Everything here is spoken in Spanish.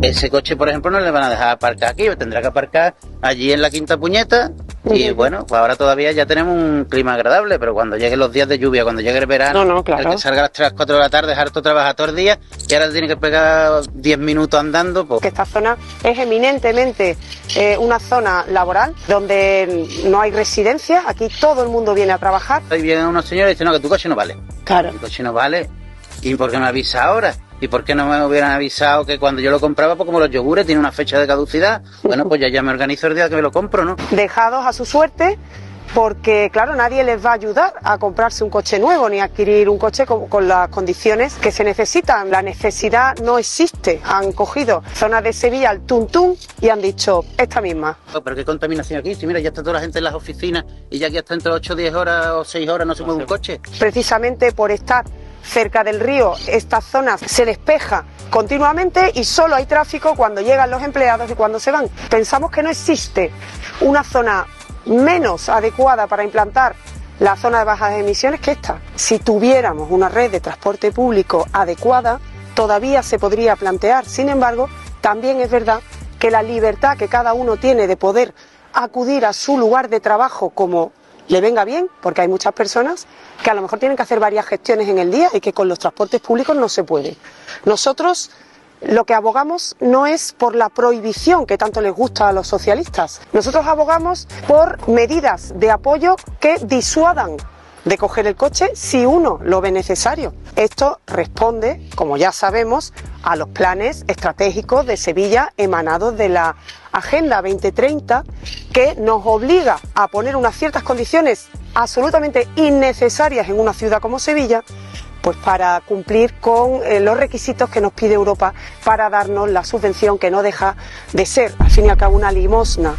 Pues ese coche, por ejemplo, no le van a dejar aparcar aquí, tendrá que aparcar allí en la quinta puñeta. Y bueno, pues ahora todavía ya tenemos un clima agradable, pero cuando lleguen los días de lluvia, cuando llegue el verano, No, no, claro. el que salga a las 3, 4 de la tarde, harto trabaja todo el día, y ahora tiene que pegar 10 minutos andando, pues que esta zona es eminentemente eh, una zona laboral donde no hay residencia, aquí todo el mundo viene a trabajar. Ahí vienen unos señores y dicen, no, que tu coche no vale. Claro. Mi coche no vale. ¿Y por qué no avisa ahora? ¿Y por qué no me hubieran avisado que cuando yo lo compraba, pues como los yogures tiene una fecha de caducidad? Bueno, pues ya, ya me organizo el día que me lo compro, ¿no? Dejados a su suerte porque, claro, nadie les va a ayudar a comprarse un coche nuevo ni a adquirir un coche con, con las condiciones que se necesitan. La necesidad no existe. Han cogido zonas de Sevilla al tuntún y han dicho esta misma. Oh, Pero qué contaminación aquí. Si mira, ya está toda la gente en las oficinas y ya aquí hasta entre 8 o 10 horas o 6 horas no se mueve un coche. precisamente por estar cerca del río, estas zonas se despeja continuamente y solo hay tráfico cuando llegan los empleados y cuando se van. Pensamos que no existe una zona menos adecuada para implantar la zona de bajas emisiones que esta. Si tuviéramos una red de transporte público adecuada, todavía se podría plantear. Sin embargo, también es verdad que la libertad que cada uno tiene de poder acudir a su lugar de trabajo como le venga bien, porque hay muchas personas que a lo mejor tienen que hacer varias gestiones en el día y que con los transportes públicos no se puede. Nosotros lo que abogamos no es por la prohibición que tanto les gusta a los socialistas. Nosotros abogamos por medidas de apoyo que disuadan de coger el coche si uno lo ve necesario. Esto responde, como ya sabemos, a los planes estratégicos de Sevilla emanados de la Agenda 2030 que nos obliga a poner unas ciertas condiciones absolutamente innecesarias en una ciudad como Sevilla pues para cumplir con eh, los requisitos que nos pide Europa para darnos la subvención que no deja de ser, al fin y al cabo, una limosna